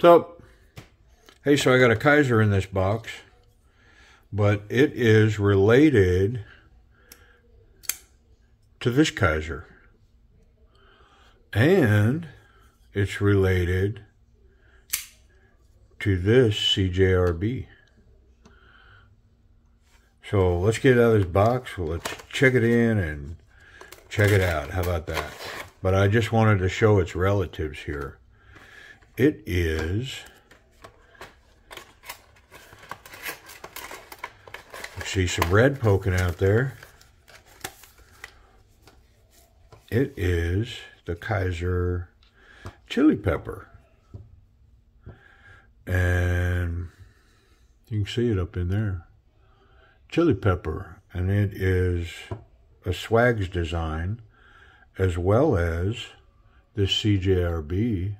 So, hey, so I got a Kizer in this box, but it is related to this Kizer. And it's related to this CJRB. So let's get out of this box. Let's check it in and check it out. How about that? But I just wanted to show its relatives here. It is... See some red poking out there. It is the Kizer chili pepper. And you can see it up in there. Chili pepper. And it is a Swags design as well as this CJRB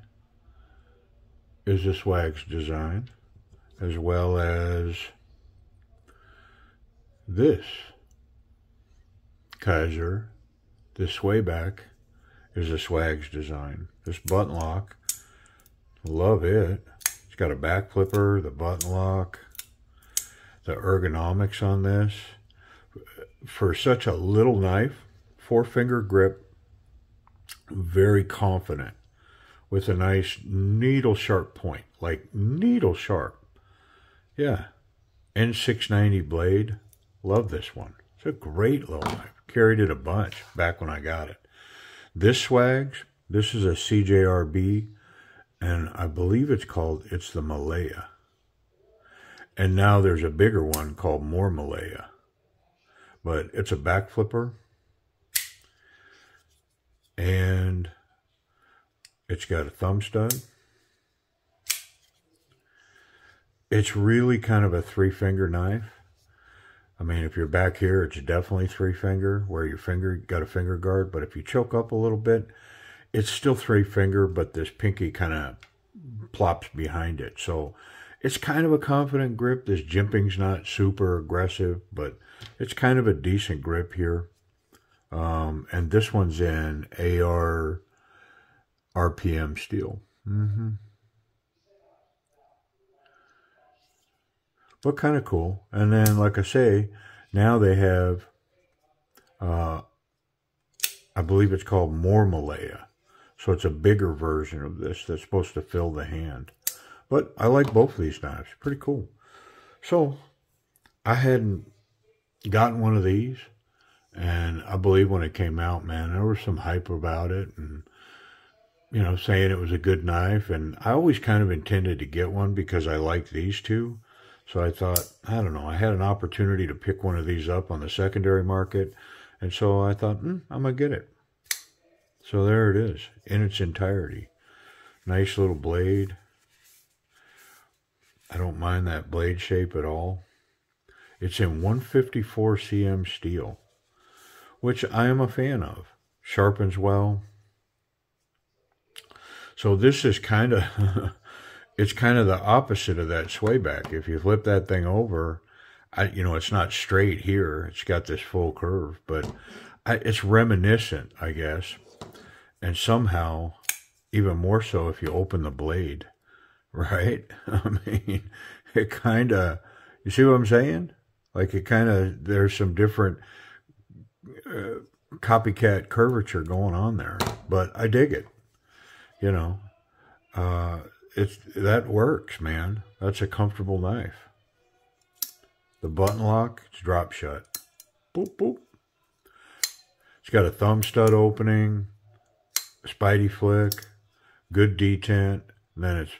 is a Swags design as well as this Kizer, this swayback is a Swags design. This button lock, love it. It's got a back flipper, the button lock, the ergonomics on this. For such a little knife, four finger grip, very confident with a nice needle sharp point, like needle sharp. Yeah, N690 blade, love this one. It's a great little knife. Carried it a bunch back when I got it. This swags, this is a CJRB, and I believe it's called, it's the Malaya. And now there's a bigger one called More Malaya. But it's a back flipper. And it's got a thumb stud. It's really kind of a three finger knife. I mean, if you're back here, it's definitely three finger where your finger got a finger guard. But if you choke up a little bit, it's still three finger, but this pinky kind of plops behind it. So it's kind of a confident grip. This jimping's not super aggressive, but it's kind of a decent grip here. Um, and this one's in AR RPM steel. Mm -hmm. but kind of cool. And then, like I say, now they have, uh, I believe it's called More Malaya. So it's a bigger version of this that's supposed to fill the hand. But I like both of these knives. Pretty cool. So I hadn't gotten one of these. And I believe when it came out, man, there was some hype about it. And, you know, saying it was a good knife. And I always kind of intended to get one because I like these two. So I thought, I don't know, I had an opportunity to pick one of these up on the secondary market. And so I thought, hmm, I'm going to get it. So there it is in its entirety. Nice little blade. I don't mind that blade shape at all. It's in 154 cm steel, which I am a fan of. Sharpens well. So this is kind of it's kind of the opposite of that swayback. If you flip that thing over, I, you know, it's not straight here. It's got this full curve, but I, it's reminiscent, I guess. And somehow, even more so if you open the blade, right? I mean, it kind of, you see what I'm saying? Like it kind of, there's some different uh, copycat curvature going on there, but I dig it, you know. Uh, it's that works, man. That's a comfortable knife. The button lock, it's drop shut. Boop, boop. It's got a thumb stud opening, spidey flick, good detent, then it's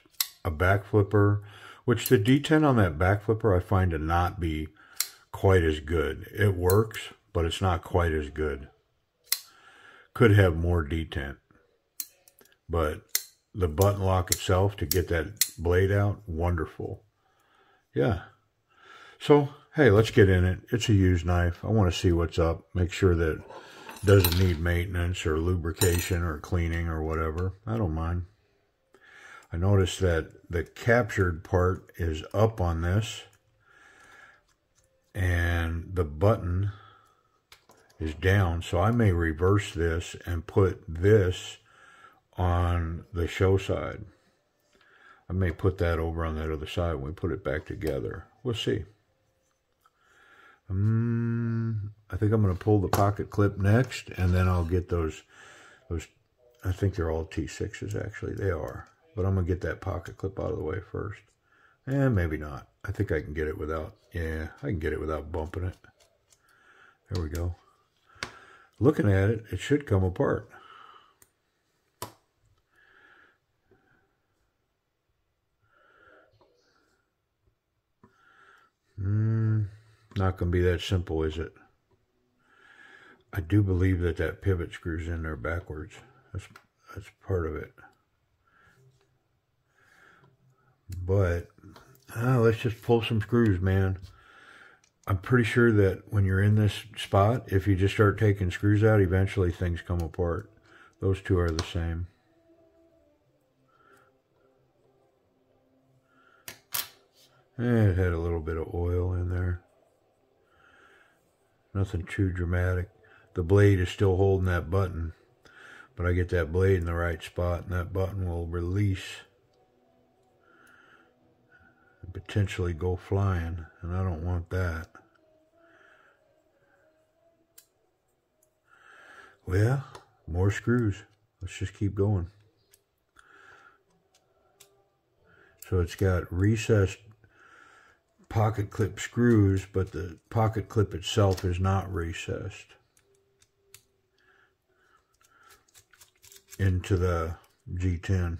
a back flipper, which the detent on that back flipper I find to not be quite as good. It works, but it's not quite as good. Could have more detent. But the button lock itself to get that blade out, wonderful. Yeah. So, hey, let's get in it. It's a used knife. I want to see what's up. Make sure that it doesn't need maintenance or lubrication or cleaning or whatever. I don't mind. I noticed that the captured part is up on this. And the button is down. So I may reverse this and put this on the show side. I may put that over on that other side when we put it back together. We'll see. Um, I think I'm going to pull the pocket clip next, and then I'll get those, those, I think they're all T6s actually. They are. But I'm going to get that pocket clip out of the way first. And maybe not. I think I can get it without, yeah, I can get it without bumping it. There we go. Looking at it, it should come apart. Mm, not going to be that simple, is it? I do believe that that pivot screws in there backwards. That's, that's part of it. But uh, let's just pull some screws, man. I'm pretty sure that when you're in this spot, if you just start taking screws out, eventually things come apart. Those two are the same. Eh, it had a little bit of oil in there. Nothing too dramatic. The blade is still holding that button. But I get that blade in the right spot and that button will release and potentially go flying. And I don't want that. Well, more screws. Let's just keep going. So it's got recessed pocket clip screws, but the pocket clip itself is not recessed into the G10.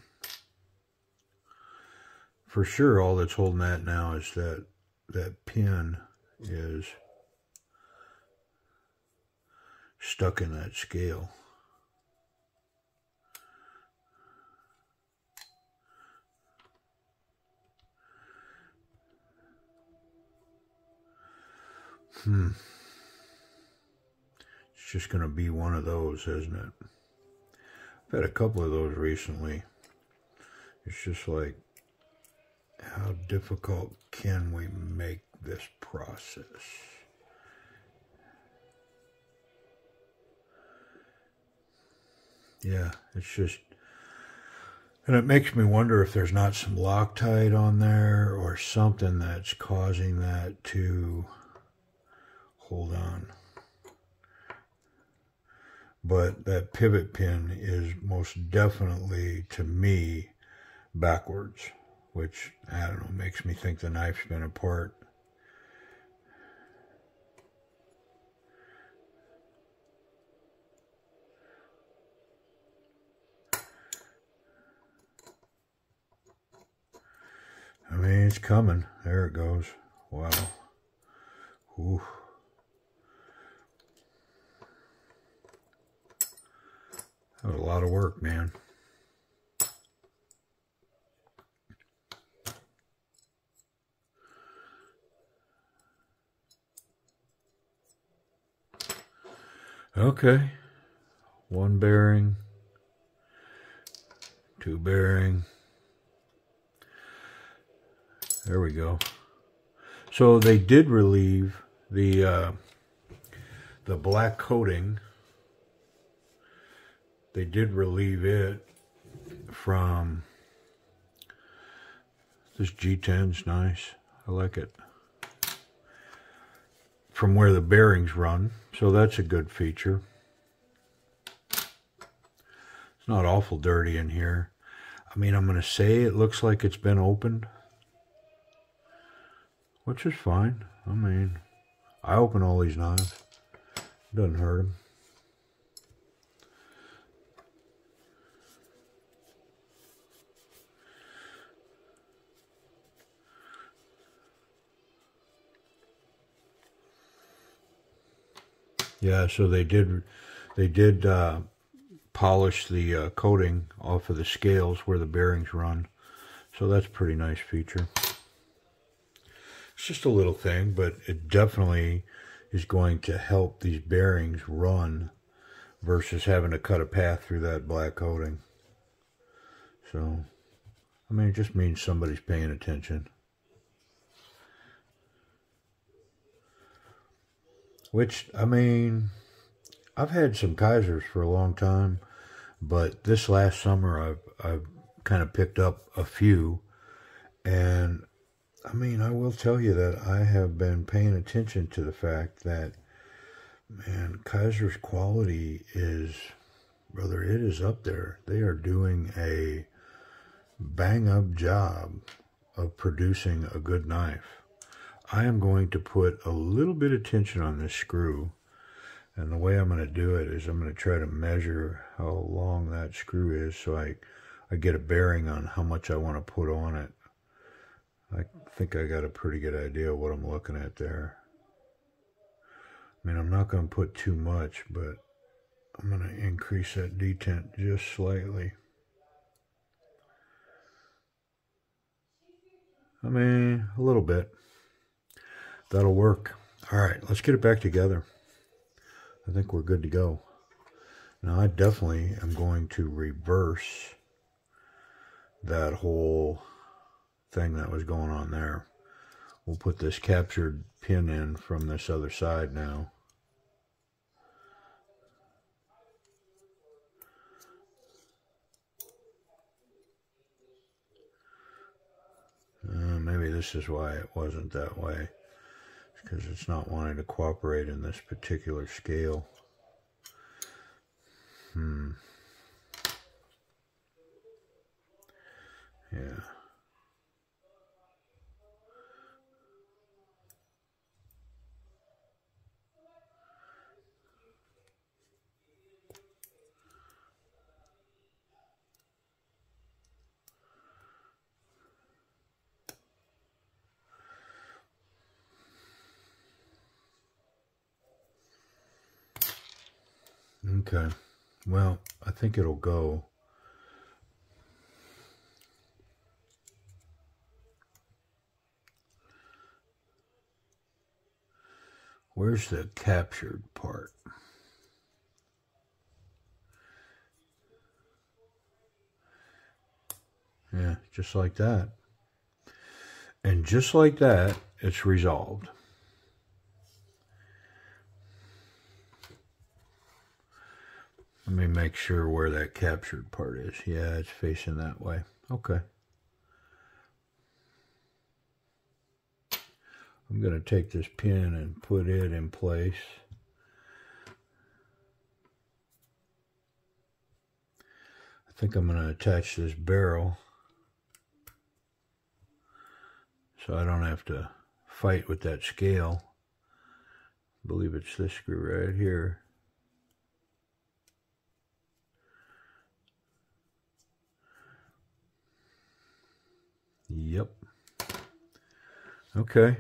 For sure, all that's holding that now is that that pin is stuck in that scale. Hmm. It's just going to be one of those, isn't it? I've had a couple of those recently. It's just like, how difficult can we make this process? Yeah, it's just, and it makes me wonder if there's not some Loctite on there or something that's causing that to hold on. But that pivot pin is most definitely, to me, backwards, which, I don't know, makes me think the knife's been apart. I mean, it's coming. There it goes. Wow. Ooh. That was a lot of work, man. Okay. One bearing. Two bearing. There we go. So they did relieve the uh, the black coating they did relieve it from this G10's nice. I like it. From where the bearings run. So that's a good feature. It's not awful dirty in here. I mean, I'm going to say it looks like it's been opened. Which is fine. I mean, I open all these knives. Doesn't hurt them. Yeah, so they did they did uh, polish the uh, coating off of the scales where the bearings run. So that's a pretty nice feature. It's just a little thing, but it definitely is going to help these bearings run versus having to cut a path through that black coating. So, I mean, it just means somebody's paying attention. Which, I mean, I've had some Kizers for a long time, but this last summer I've, I've kind of picked up a few And I mean, I will tell you that I have been paying attention to the fact that, man, Kizer's quality is, brother, it is up there. They are doing a bang up job of producing a good knife. I am going to put a little bit of tension on this screw. And the way I'm going to do it is I'm going to try to measure how long that screw is so I, I get a bearing on how much I want to put on it. I think I got a pretty good idea of what I'm looking at there. I mean, I'm not going to put too much, but I'm going to increase that detent just slightly. I mean, a little bit. That'll work. All right, let's get it back together. I think we're good to go. Now, I definitely am going to reverse that whole thing that was going on there. We'll put this captured pin in from this other side now. Uh, maybe this is why it wasn't that way. Because it's not wanting to cooperate in this particular scale. Hmm. Yeah. Okay. Well, I think it'll go. Where's the captured part? Yeah, just like that. And just like that, it's resolved. Let me make sure where that captured part is. Yeah, it's facing that way. Okay. I'm going to take this pin and put it in place. I think I'm going to attach this barrel so I don't have to fight with that scale. I believe it's this screw right here. Yep. Okay.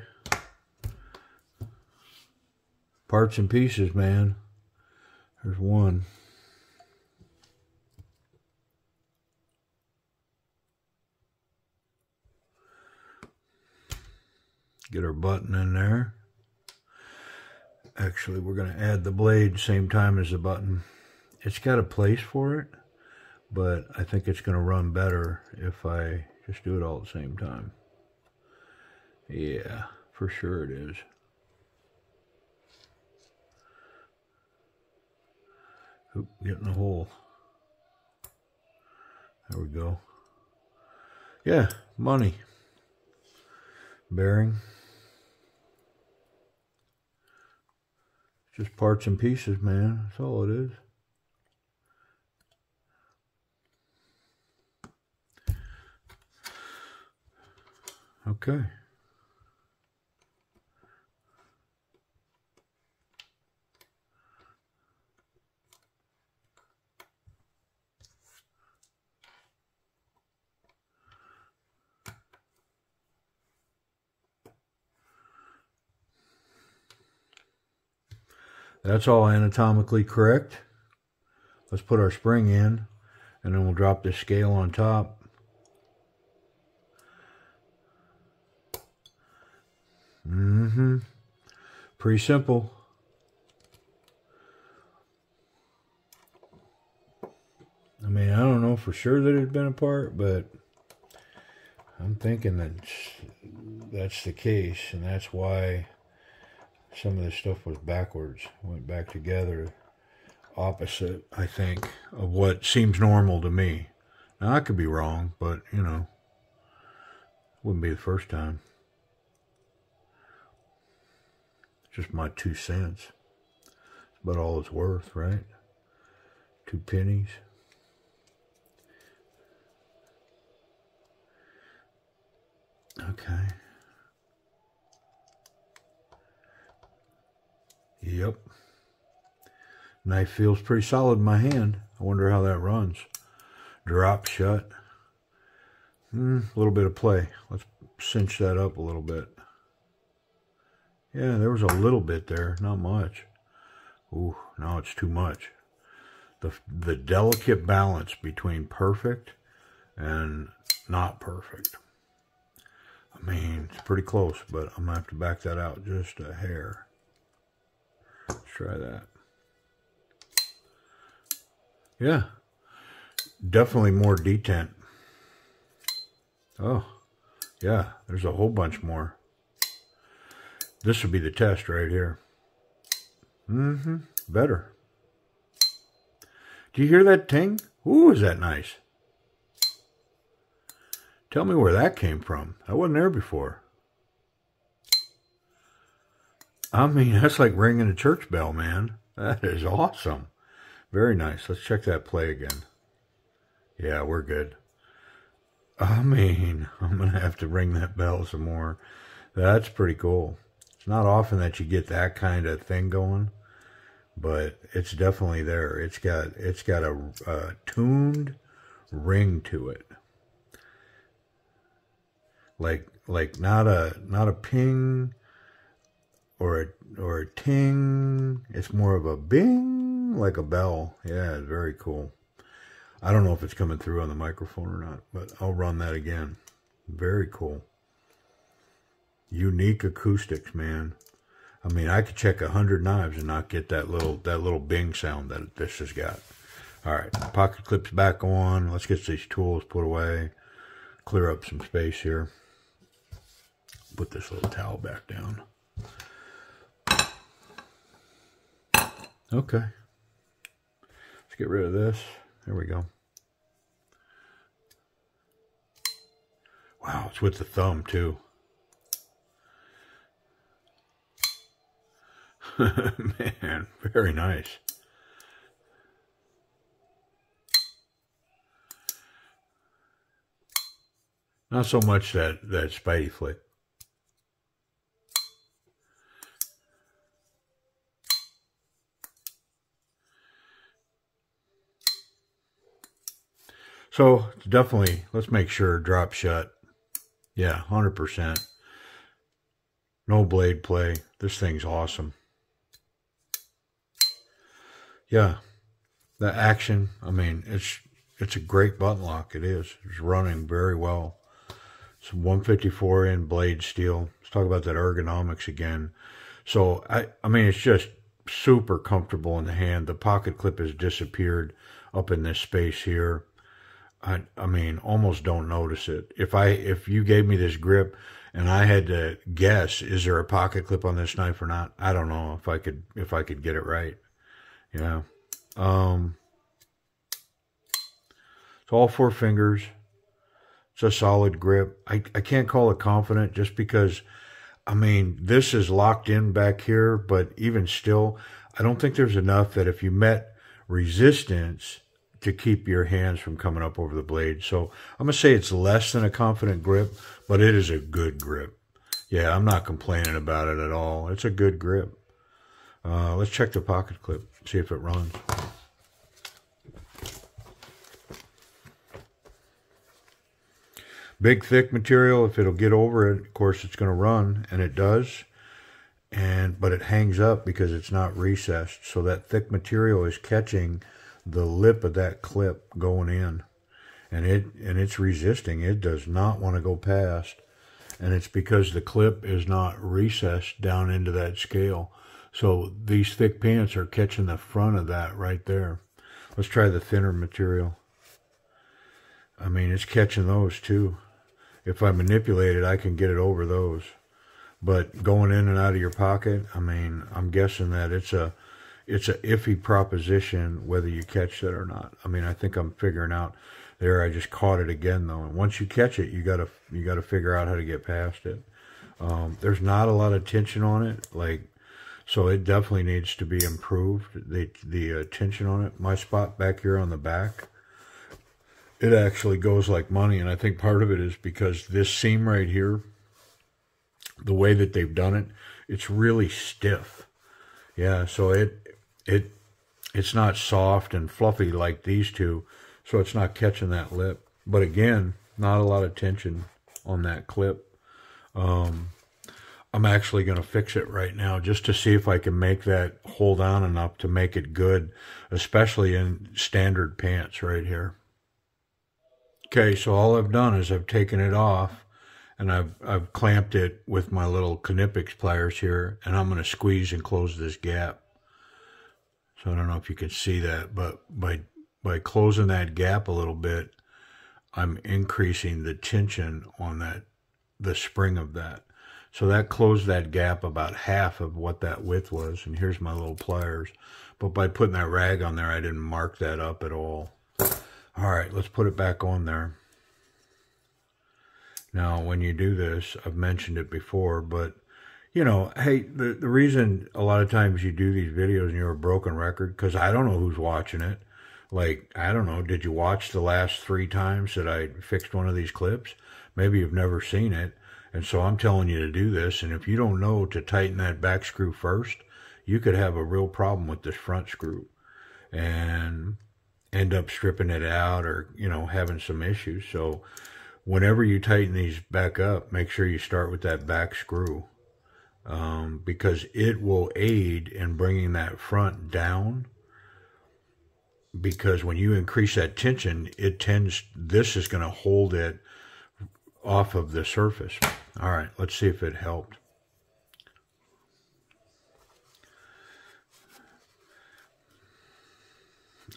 Parts and pieces, man. There's one. Get our button in there. Actually, we're going to add the blade same time as the button. It's got a place for it, but I think it's going to run better if I just do it all at the same time. Yeah, for sure it is. Oop, getting a hole. There we go. Yeah, money. Bearing. Just parts and pieces, man. That's all it is. Okay. That's all anatomically correct. Let's put our spring in and then we'll drop the scale on top. Mm-hmm. Pretty simple. I mean, I don't know for sure that it's been apart, but I'm thinking that that's the case, and that's why some of this stuff was backwards, went back together, opposite, I think, of what seems normal to me. Now, I could be wrong, but, you know, Wouldn't be the first time. Just my two cents. It's about all it's worth, right? Two pennies. Okay. Yep. Knife feels pretty solid in my hand. I wonder how that runs. Drop shut. Hmm, a little bit of play. Let's cinch that up a little bit. Yeah, there was a little bit there, not much. Ooh, now it's too much. The, the delicate balance between perfect and not perfect. I mean, it's pretty close, but I'm going to have to back that out just a hair. Let's try that. Yeah, definitely more detent. Oh, yeah, there's a whole bunch more. This would be the test right here. Mm-hmm, better. Do you hear that ting? Ooh, is that nice? Tell me where that came from. I wasn't there before. I mean, that's like ringing a church bell, man. That is awesome. Very nice. Let's check that play again. Yeah, we're good. I mean, I'm going to have to ring that bell some more. That's pretty cool. Not often that you get that kind of thing going, but it's definitely there. It's got it's got a, a tuned ring to it. Like like not a not a ping or a or a ting. It's more of a bing like a bell. Yeah, it's very cool. I don't know if it's coming through on the microphone or not, but I'll run that again. Very cool. Unique acoustics, man. I mean, I could check a hundred knives and not get that little that little bing sound that this has got. All right, pocket clips back on. Let's get these tools put away. Clear up some space here. Put this little towel back down. Okay. Let's get rid of this. There we go. Wow, it's with the thumb too. Man, very nice. Not so much that, that Spidey flick. So definitely, let's make sure drop shut. Yeah, 100%. No blade play. This thing's awesome. Yeah, the action, I mean, it's it's a great button lock. It is. It's running very well. It's 154 in blade steel. Let's talk about that ergonomics again. So, I, I mean, it's just super comfortable in the hand. The pocket clip has disappeared up in this space here. I I mean, almost don't notice it. If I if you gave me this grip and I had to guess, is there a pocket clip on this knife or not? I don't know if I could if I could get it right. Yeah. Um. It's all four fingers. It's a solid grip. I I can't call it confident just because. I mean, this is locked in back here, but even still, I don't think there's enough that if you met resistance to keep your hands from coming up over the blade. So I'm going to say it's less than a confident grip, but it is a good grip. Yeah, I'm not complaining about it at all. It's a good grip. Uh, let's check the pocket clip, see if it runs. Big thick material, if it'll get over it, of course it's going to run, and it does. And But it hangs up because it's not recessed. So that thick material is catching the lip of that clip going in and it and it's resisting it does not want to go past and it's because the clip is not recessed down into that scale so these thick pants are catching the front of that right there let's try the thinner material I mean it's catching those too if I manipulate it I can get it over those but going in and out of your pocket I mean I'm guessing that it's a it's a iffy proposition whether you catch that or not. I mean, I think I'm figuring out There, I just caught it again though. And once you catch it, you gotta you gotta figure out how to get past it. Um, there's not a lot of tension on it, like so it definitely needs to be improved. The the uh, tension on it. My spot back here on the back, it actually goes like money, and I think part of it is because this seam right here, the way that they've done it, it's really stiff. Yeah, so it it it's not soft and fluffy like these two, so it's not catching that lip. But again, not a lot of tension on that clip. Um, I'm actually going to fix it right now just to see if I can make that hold on enough to make it good, especially in standard pants right here. Okay, so all I've done is I've taken it off and I've, I've clamped it with my little Knipex pliers here and I'm going to squeeze and close this gap. So I don't know if you can see that, but by, by closing that gap a little bit, I'm increasing the tension on that, the spring of that. So that closed that gap about half of what that width was. And here's my little pliers. But by putting that rag on there, I didn't mark that up at all. All right, let's put it back on there. Now, when you do this, I've mentioned it before, but you know, hey, the, the reason a lot of times you do these videos and you're a broken record, because I don't know who's watching it. Like, I don't know, did you watch the last three times that I fixed one of these clips? Maybe you've never seen it. And so I'm telling you to do this. And if you don't know to tighten that back screw first, you could have a real problem with this front screw and end up stripping it out or, you know, having some issues. So whenever you tighten these back up, make sure you start with that back screw um, because it will aid in bringing that front down because when you increase that tension, it tends, this is going to hold it off of the surface. All right, let's see if it helped.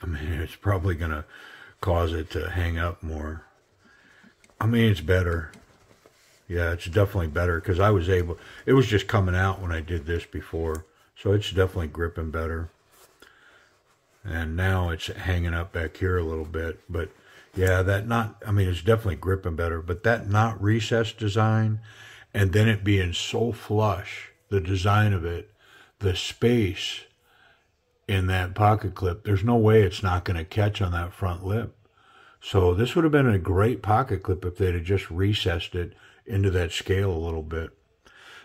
I mean, it's probably going to cause it to hang up more. I mean, it's better. Yeah, it's definitely better because I was able, it was just coming out when I did this before. So it's definitely gripping better. And now it's hanging up back here a little bit. But yeah, that not, I mean, it's definitely gripping better, but that not recessed design and then it being so flush, the design of it, the space in that pocket clip, there's no way it's not going to catch on that front lip. So this would have been a great pocket clip if they'd have just recessed it into that scale a little bit.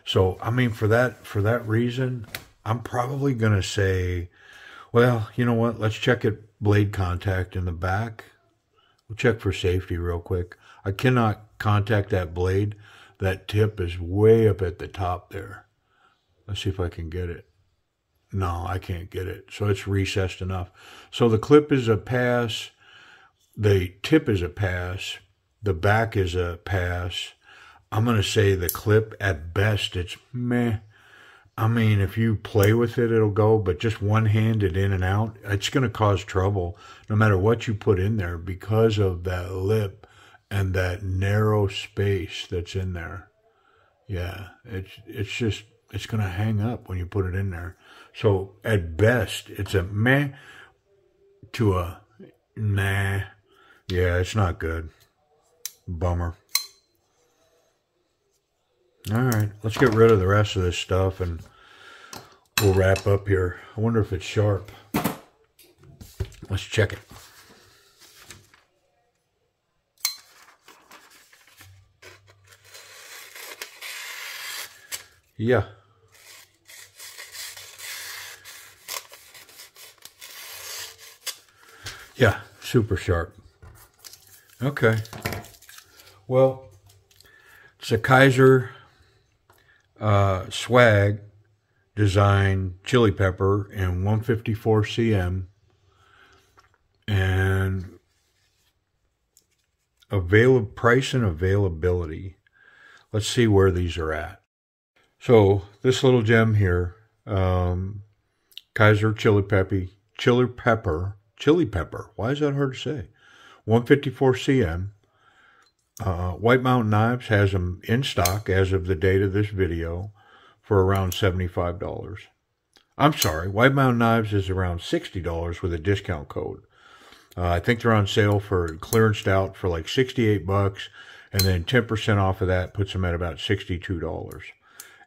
So, I mean, for that, for that reason, I'm probably going to say, well, you know what? Let's check it blade contact in the back. We'll check for safety real quick. I cannot contact that blade. That tip is way up at the top there. Let's see if I can get it. No, I can't get it. So it's recessed enough. So the clip is a pass. The tip is a pass. The back is a pass. I'm going to say the clip at best, it's meh. I mean, if you play with it, it'll go, but just one handed in and out, it's going to cause trouble no matter what you put in there because of that lip and that narrow space that's in there. Yeah, it's it's just it's going to hang up when you put it in there. So at best, it's a meh to a nah. Yeah, it's not good. Bummer. All right, let's get rid of the rest of this stuff and we'll wrap up here. I wonder if it's sharp. Let's check it. Yeah. Yeah, super sharp. Okay. Well, it's a Kizer uh, swag design chili pepper in 154 cm and avail price and availability. Let's see where these are at. So this little gem here um, Kizer chili peppy chili pepper chili pepper why is that hard to say? 154 cm uh, White Mountain Knives has them in stock as of the date of this video for around $75. I'm sorry, White Mountain Knives is around $60 with a discount code. Uh, I think they're on sale for clearanced out for like 68 bucks. And then 10% off of that puts them at about $62.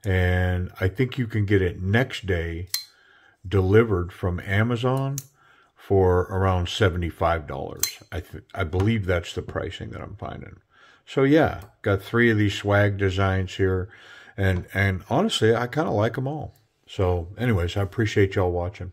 And I think you can get it next day delivered from Amazon for around $75. I, I believe that's the pricing that I'm finding. So yeah, got three of these swag designs here. And, and honestly, I kind of like them all. So anyways, I appreciate y'all watching.